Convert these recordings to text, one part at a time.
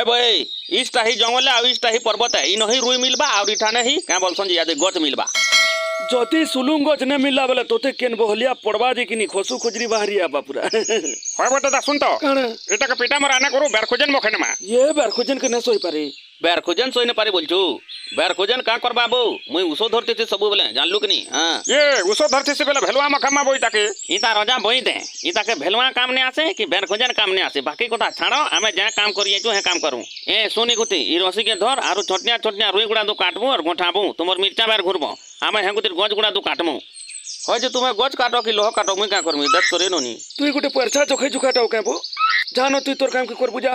ओए बे इस ताही जंगल आ इस ताही पर्वत है इन ही रुई मिलबा और इठाने ही का बोलसन जे याद गच मिलबा। जति सुलुंग गच ने मिलला बले तोते केन बहलिया पड़वा जे किनी खोसु खुजरी बाहरिया बापुरा। होय बटे दा सुन तो। एटा के पेटा मराना करू बेरखोजन मखनमा। ये बेरखोजन के न सोई पारे। বের খোঁজেন সইনে পারি বলছু বের খোঁজেন কাঁ করবা বাবু মুই উষো ধরতেছি সবু বলে জানলু কিনি হ্যাঁ এ উষো ধরতেছি বলে ভেলুয়া মাখামা বইটাকে ইতা রজা বইতে ইতাকে ভেলুয়া কামনে আসে কি বের খোঁজেন কামনে আসে বাকি কথা ছাড়ো আমি যা কাম করি আইছু হ্যাঁ কাম করু এ শুনি গুতি ই রসিকে ধর আর ছটনিয়া ছটনিয়া রুই গুড়া দু কাটবো আর গোঠাবো তোমার মির্চা বের ঘুরবো আমি হ্যাঁ গুতির গছ গুড়া দু কাটবো হয় যে তুমি গছ কাটো কি লোহ কাটো মুই কাঁ করমি দেখ করে নি তুই গোটে পরচা চোখে ঝুকাটাও কেবো জানো তুই তোর কাম কি করবু যা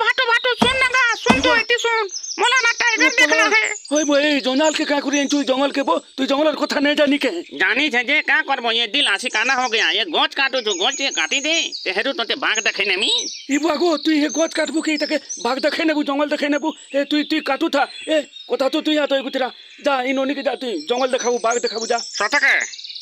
पे तुई देखि करी चोट मार पछे ए भाटो भाटो सुन ना सुन तो एती सुन मोला ना टाइगर देखना है होय बो ए जंगल के का करी तू जंगल के बो तू जंगल कथा नहीं जानी के जानी छे जे का करबो ये दिल आसी काना हो गया ये गछ काटो छु गछ ये काटी दे तेहरू तोते भाग देखै नेमी इ बागो तू हे गोच काटबो के तके भाग देखे नेबो जंगल देखे नेबो ए तू तू काटू था ए कथा तो तू या तो गुतरा जा इनोनी के जा तू जंगल देखाबो बाग देखाबो जा सतके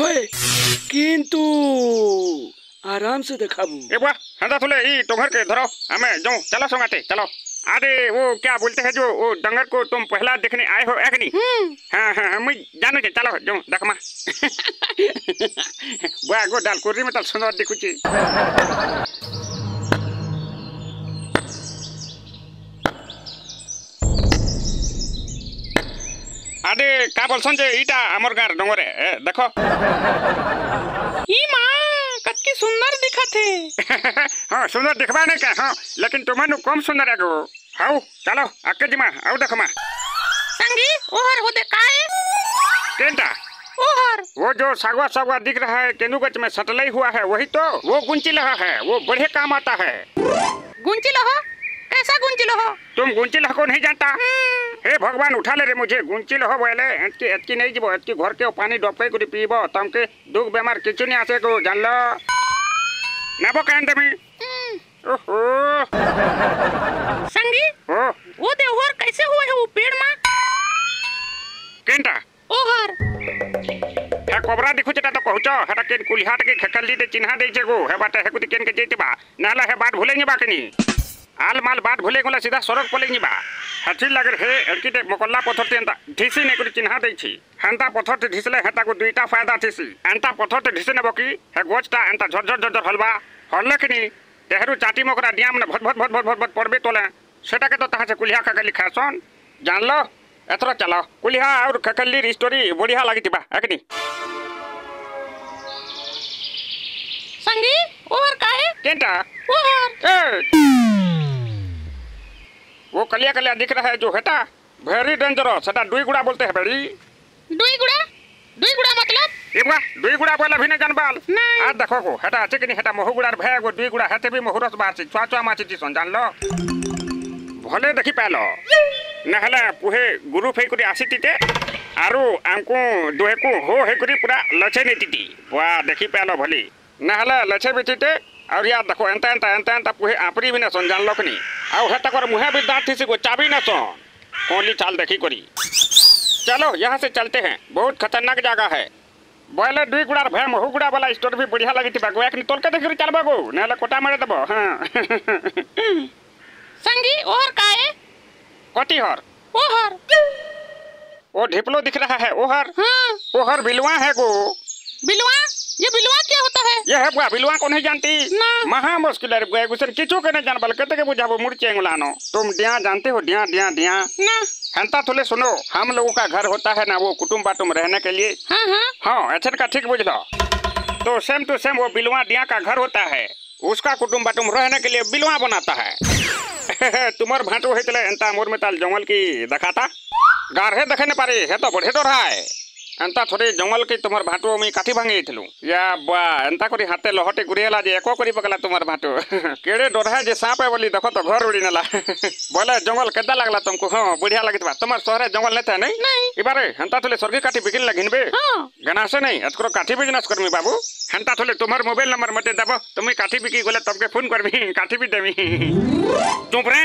होय किंतु आराम से देखाबू। ए बुआ हंदा थुले ई तो टोघर के धरो। हमें जाऊँ चलो संगाते चलो। अरे वो क्या बोलते हैं जो वो डंगर को तुम पहला देखने आए हो अग्नि हम्म। हाँ हाँ मैं जानो जे चलो जो देखमा बुआ गो डाल कुर्री में तल सुंदर दिखु छी अरे का बोलसन जे ईटा हमर गार डंगरे देखो। ई माँ कतकी सुंदर दिखत। है हाँ सुंदर दिखवा नहीं का हाँ लेकिन तुम्हें कम सुंदर है गो? हाउ चलो अक्के जिमा आउ देखमा संगी ओहर देखा है? केंटा? ओहर। वो जो सागवा सागवा दिख रहा है केनुगच में सटलाई हुआ है वही तो वो गुंची लहा है वो बड़े काम आता है। गुंची लहो? कैसा गुंची लहो तुम गुंची लहा को नहीं जानता? हे भगवान उठा ले रे मुझे गुंची लहो बोले। एतकी एतकी नहीं जीवो एतकी घर के पानी डबके गुडी पीबो तमके दुख बेमार किछु नहीं आसे को जान लो। नेबो कहन देमी। ओहो। संगी ओ। वो दे ओहर कैसे हुए है वो पेड़ माँ? केंटा? ओहर। हे कोबरा दिखु जेटा तो कहूच हेटा केन कुलिहाट के खेकली दे चिन्हा दे छे गो हे बाटे हे कुति केन के जेति बा नाला हे बात भूलेंगे बाकनी। आल माल बात भूले गोला सीधा सड़क पलेंगे बा हठी लगे हे एड़की दे मकल्ला पत्थर ते एंता ढिसी ने कुति चिन्हा दे छी हेंता पत्थर ते ढिसले हेता को दुईटा फ़ायदा थिसी एंता पत्थर ते ढिसे ने बकी हे गोचटा एंता झर झर झर झर हलवा हल्ले किनी तेहरू चाटी मकरा डियाम ने भट भट भट भट भट भट पड़बे तोले सेटा के तो तहा से कुलिहा का लिखा सन जान लो एथरा चलो कुलिहा और खकल्ली स्टोरी बढ़िया लगी बा एकनी संगी ओहर काहे केंटा ओहर ए! वो कलिया कलिया दिख रहा है जो हेटा वेरी डेंजरस हेटा दुई गुड़ा बोलते हैं बड़ी दुई गुड़ा दुई गुड़ा मतलब इबा दुई गुड़ा बोला भी न जानबाल नहीं। आज देखो को हेटा আছে কিনি হেটা মহু গুড়ার ভে গো দুই গুড়া হেতে বি মহুরস বাছি ছুয়া ছুয়া মাছি টি সন জানলো ভলে দেখি পাইলো নহলে পুহে গুরু ফেই করে আসিতিতে আরু আমকু দুহেকু হো হে করে পুরা লছে নিতিতি পুয়া দেখি পাইলো ভলি নহলে লছে বিতিতে আর ইয়া দেখো এন্তা এন্তা এন্তা এন্তা পুহে আপরি বিনা সন জানলো কিনি আউ হেটা করে মুহে ଆଉ ହେତକର ମୁହେଁ ବି दांत थी को चाबी न सो कोली चाल देखी करी। चलो यहाँ से चलते हैं। बहुत खतरनाक जगह है। बोले दुई गुड़ार भय महु गुड़ा वाला स्टोर भी बढ़िया लगी थी एक तोल के देखिरी चल गो नहले कोटा मारे देबो हाँ। संगी और काए कोटी हर। ओहर। ओ ढिपलो दिख रहा है ओहर। हाँ। ओहर बिलवा है गो। बिलवा? ये बिलवा क्या होता है? ये है बुआ बिलवा को नहीं जानती। ना। महा मुश्किल है बुआ गुसर किचो के नहीं जान बल कहते के बुझाबो मुर्चे लानो तुम डिया जानते हो डिया डिया डिया। ना। हंता थोले सुनो हम लोगों का घर होता है ना वो कुटुम्ब बाटुम रहने के लिए। हाँ हाँ। हाँ अच्छा का ठीक बुझ लो। तो सेम टू सेम वो बिलवा दिया का घर होता है। उसका कुटुम्ब बाटुम रहने के लिए बिलवा बनाता है। तुम्हार भाटो है चले एंता मोर में ताल जंगल की दखाता। गाढ़े देखे न पारे है तो बढ़े तो रहा है। ଏନ୍ତା ଥରେ ଜଙ୍ଗଲ କେ ତୁମର ଭାଟୁ ମୁଇଁ କାଠି ଭାଙ୍ଗି ଯାଇଥିଲୁ ୟା ବା ଏନ୍ତା କରି ହାତେ ଲହଟେ ଗୁରି ହେଲା ଯେ ଏକ କରି ପକେଲା ତୁମର ଭାଟୁ କେଡ଼େ ଡରା ଯେ ସାପେ ବୋଲି ଦେଖ ତ ଘର ଉଡ଼ି ନେଲା ବୋଲେ ଜଙ୍ଗଲ କେଦା ଲାଗଲା ତମକୁ ହଁ ବଢ଼ିଆ ଲାଗିଥିବା ତମର ସହରେ ଜଙ୍ଗଲ ନେତା ନାଇଁ ଏବାରେ ହେନ୍ତା ଥଲେ ସର୍ଗି କାଠି ବିକିଲ ଲାଗିନବେ ଗନାସେ ନାଇଁ ଏତକର କାଠି ବିଜନେସ୍ କରମି ବାବୁ ହେନ୍ତା ଥଲେ ତୁମର ମୋବାଇଲ ନମ୍ବର ମତେ ଦେବ ତୁମେ କାଠି ବିକି ଗଲେ ତମକେ ଫୋନ କରମି କାଠି ବି ଦେମି ଚୁପ ରେ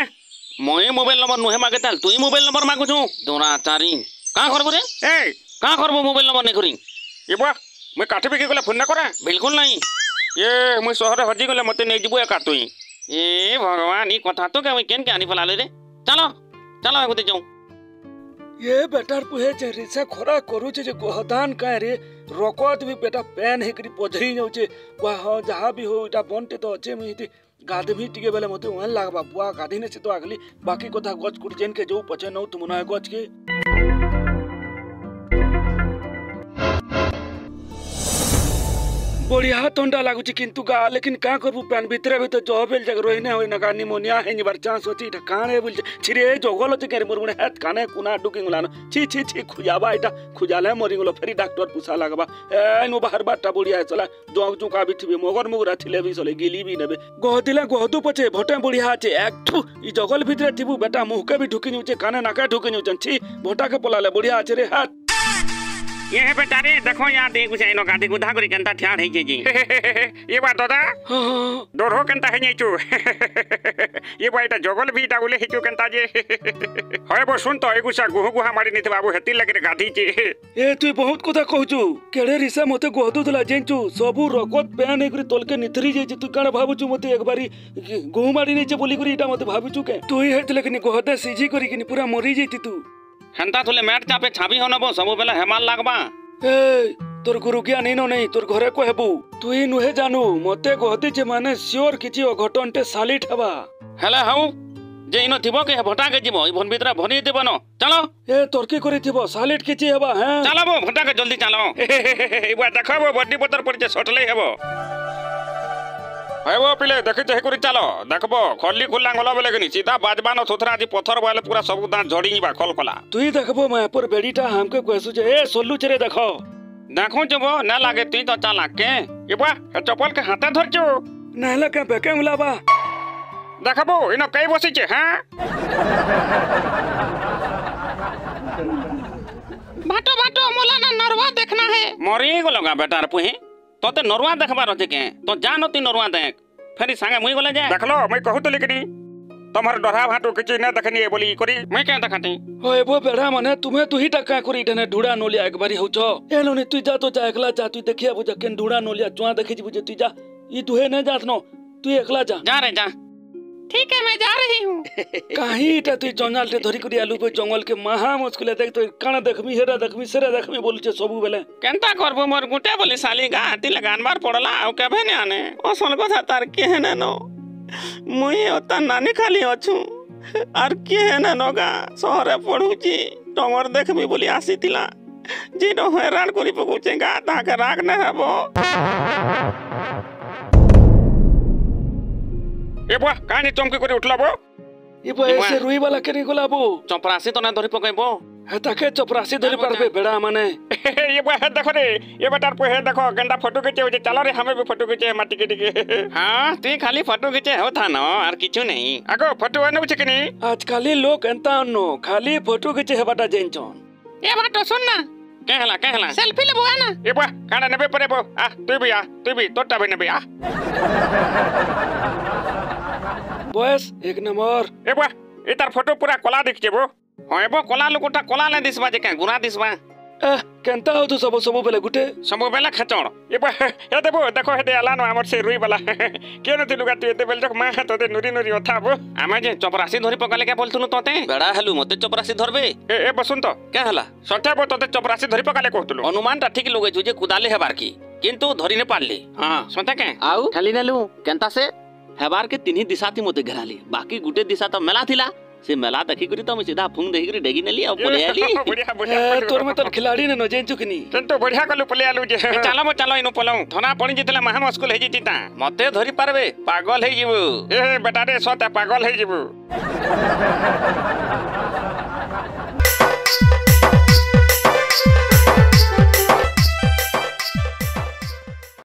ମୁଇଁ ମୋବାଇଲ ନମ୍ବର ନୁହେଁ ମାଗେ ତାହେଲେ ତୁଇ ମୋବାଇଲ ନମ୍ବର ମାଗୁଛୁ ଦୋରା ଚାରି କାଁ করবো রে कहाँ कर मोबाइल नंबर नहीं करी ये बा मुझे काठी बिकी गले फ़ोन ना करा बिल्कुल नहीं ये मुझे शहर हजी गले मत नहीं जीबू एका तुई ए भगवान ये कथा तो क्या मुझे केन के आनी पला रे चलो चलो मैं जाऊँ ये बेटार पुहे जे रिसे खोरा करू जे गोहदान काय रे रकत भी बेटा पेन हेकरी पधरी जाउ जे वाह जहाँ भी हो इटा बनते तो जे मिहिति गाधबी टिके बेले मते ओहन लागबा बुआ गाधी ने से तो अगली बाकी कोथा गच कुट जेन के जो पचे नौ तुमना गच के बढ़िया थंडा लागुची किंतु गा, लेकिन का करबु पैन भितरे भितर जो बेल जग रोहिने होई ना निमोनिया हे चांस होची, इटा काणे बोल छिरे जगल चे केरे मोर मुने हाथ काने कुना डुकिंग लानो छि छि छि खुजाबा इटा खुजाले मरिगलो फेरी डॉक्टर पुसा लागबा। ए नो बाहर बाटा बढ़िया चला जो जो का बिथिबे मगर मुगरा थिले भी सले, गिली भी नेबे। गहदिले गहदु पचे भटे बढ़िया आचे एक ठु इ जगल भितरे थिबु बेटा मुहके भी ढुकी नुचे काने नाका ढुकी नुचन छि, भटा के पलाले बढ़िया आचे रे, हाथ। ये है बेटा देखो यार देखो कुछ एनो गाड़ी गुधा करी कंता ठ्याड़ है जी ये बात दादा हाँ। डोर हो कंता है नेचू ये बात ता जगल भी ता उले हिचू कंता जे। होय बो सुन तो एगुसा गुहु गुहा मारी निते बाबू हेती लगे गाधी जे। ए तू बहुत कोथा कहूचू केड़े रिसा मते गोहदु दला जेंचू सबु रगत पेन हे करी तलके निथरी जे तू काण भाबुचू मते एक बारी गुहु मारी नेचे बोली करी इटा मते भाबुचू के। तू हेतले तो कनी गोहदा सिजी करी पूरा मरी जेती तू। হেনতা থুলে ম্যাট চাপে ছাবি হনব সবুবেলে হেমাল লাগবা এই তোর গুরুগিয়া নিন নেই তোর ঘরে কহেবু তুই নুহে জানু মতে কহতিছে মানে সিওর কিছু অঘটনটে সালিট হেবা হেলে হাউ যে ইনো থিব কে ভটাকে যাব এই ভন ভিতরে ভনি দেব ন চলো এ তোর কি করে থিব সালিট কিছু হেবা হ্যাঁ চালাবো ভটাকে জলদি চালো এবার দেখাবো বড্ডি পতর পড়ছে সটলেই হবো হ্যাঁ ও পিলে দেখিছ হে করে চাল? দেখব খলি খুল্লা গলা বলে কিনি সিধা বাজবান সুতরা আজি পথর বলে পুরা সব দাঁত ঝড়ি যা খল খলা তুই দেখব মায়াপুর বেড়িটা হামকে কইসু যে এ সল্লু চেরে দেখ দেখো চব না লাগে তুই তো চালাক কে এবা চপল কে হাতে ধরছো না হলে কে বেকে উলাবা দেখাবো ইন কে বসিছে হ্যাঁ ভাটো ভাটো মোলা না নরবা দেখনা হে মরে গেল বেটার পুহে तोते नरुआ देखबार अछे के तो जानो नरुआ देख। फेरी संगे मुई गले जाए। देखलो मैं कहू तो लेकिनी तमर डरा भाटू किछ ने देखनी ए बोली करी। मैं के देखती? हो एबो बेढ़ा माने तुमे तो तू टका करी देने ढूड़ा नोलिया एक बारी होछो एलोनी तू जा तो जा एकला जा तू देखिया बुझ के ढूड़ा नोलिया जुआ देखि बुझ तू जा। ई तू हे जात नो तू एकला जा। जा रे जा। ঠিক है मैं जा रही हूँ কাহি এটা তুই জঙ্গলটে ধরি করি আলু কই জঙ্গলকে মহা মুশকিলে দেখ তুই কানা দেখবি হেরা দেখবি সেরা দেখবি বলছে সবু বেলে কেনতা করবো মোর গুটে বলি সালি গা হাতি লাগানবার পড়লা ଆଉ কেবে নে আনে অসল কথা তার কে হেনে ন মুই ও তার নানি খালি অছু আর কে হেনে নগা সহরে পড়ুছি টমর দেখবি বলি আসিতিলা যেন হয়রান করি পকুছে গা তাকে রাগ না হব এবুয়া কাহানি চমকি করে উঠলাব এবুয়া এ সে রুই বালা কেরি গলা আবু চপরাসি তো না ধরি পকাইব হে তাকে চপরাসি ধরি পারবে বেড়া মানে এবুয়া হে দেখো রে এ বেটার পো হে দেখো গেন্ডা ফটো খিচে হচ্ছে চালো রে হামে বি ফটো খিচে মাটি কে টিকে হ্যাঁ তুই খালি ফটো খিচে হো থান আর কিছু নেই আগো ফটো আনো বুঝে কিনি আজকালি লোক এন্তা অন্য খালি ফটো খিচে হেবাটা জেনচন এ বাটো শুন না क्या हला क्या हला सेल्फी लेबो आ ना ए बुआ काडा नेबे परेबो आ तू भी आ तू भी तोटा भी नेबे आ बॉयस एक नंबर ए बा एतर फ़ोटो पूरा कोला दिख जेबो होए बो कोला लुगुटा कोला ले दिसबा जे के गुना दिसबा ए केनता हो तू सब सब बेले गुटे सब बेले खचण ए बा ए देबो देखो हे दे एलान हमर से रुई वाला केन दिलु गा तू एते बेल जक मा तते नुरी नुरी ओथा बो आमे जे चपरासी धरि पकले के बोलथुनु तते बेड़ा हेलु मते चपरासी धरबे ए ए बसंत के हला सठे बो तते चपरासी धरि पकले कहतुलु अनुमान ता ठीक लगे जो कुदाले हेबार की किंतु धरि ने पाल्ली हाँ संता के आउ खाली नलु केनता से ହେବାର୍କେ ତିନି ଦିଶାତି ମୋତେ ଘେରାଲି ବାକି ଗୋଟେ ଦିଶା ତ ମେଲା ଥିଲା ସେ ମେଲା ଦେଖିକରି ତ ମୁଁ ସିଧା ଫୁଙ୍ଗ ଦେଇକରି ଡେଗି ନେଲି ଆଉ ପଳେଇ ଆଲି ତୋର ମେ ତୋର ଖେଳାଳି ନେ ନ ଜାଣିଛୁ କି ନି ତୁ ବଢିଆ କଲୁ ପଳେଇ ଆଲୁ ଯେ ଚାଲ ମ ଚାଲ ଇନୁ ପଲଉ ଧନା ପଣି ଯେତେବେଳେ ମହା ମୁସ୍କୁଲ ହେଇ ଜିତା ମତେ ଧରି ପାରବେ ପାଗଲ ହେଇଯିବୁ ଏ ବେଟାରେ ସତା ପାଗଲ ହେଇଯିବୁ